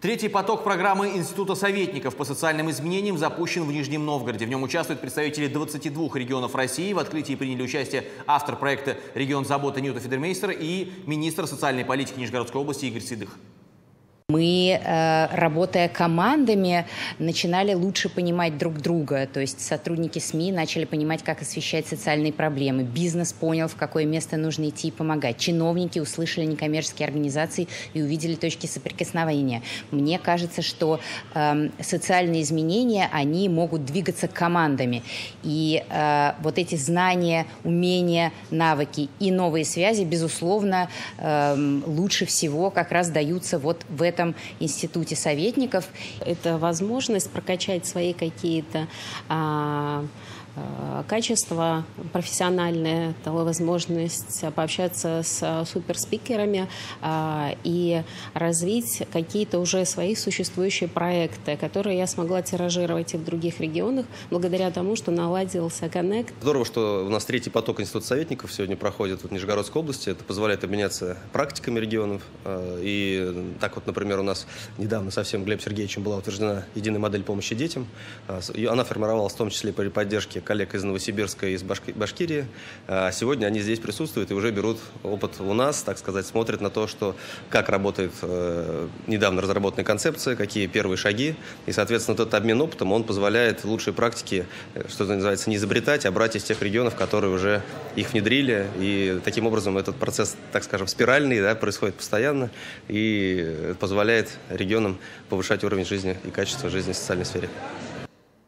Третий поток программы Института советников по социальным изменениям запущен в Нижнем Новгороде. В нем участвуют представители 22 регионов России. В открытии приняли участие автор проекта «Регион заботы» Ньюта Федермейстер и министр социальной политики Нижегородской области Игорь Седых. Мы, э, работая командами, начинали лучше понимать друг друга. То есть сотрудники СМИ начали понимать, как освещать социальные проблемы. Бизнес понял, в какое место нужно идти и помогать. Чиновники услышали некоммерческие организации и увидели точки соприкосновения. Мне кажется, что э, социальные изменения, они могут двигаться командами. И э, вот эти знания, умения, навыки и новые связи, безусловно, э, лучше всего как раз даются вот в этом этом институте советников. Это возможность прокачать свои какие-то а, Э, качество профессиональное, дало возможность пообщаться с суперспикерами э, и развить какие-то уже свои существующие проекты, которые я смогла тиражировать и в других регионах, благодаря тому, что наладился коннект. Здорово, что у нас третий поток института советников сегодня проходит в Нижегородской области. Это позволяет обменяться практиками регионов. Э, и так вот, например, у нас недавно совсем Глеб Сергеевичем была утверждена единая модель помощи детям. Она формировалась в том числе при поддержке коллег из Новосибирска и из Башкирии. А сегодня они здесь присутствуют и уже берут опыт у нас, так сказать, смотрят на то, что, как работает э, недавно разработанная концепция, какие первые шаги. И, соответственно, этот обмен опытом, он позволяет лучшие практики, э, что называется, не изобретать, а брать из тех регионов, которые уже их внедрили. И таким образом этот процесс, так скажем, спиральный, да, происходит постоянно и позволяет регионам повышать уровень жизни и качество жизни в социальной сфере.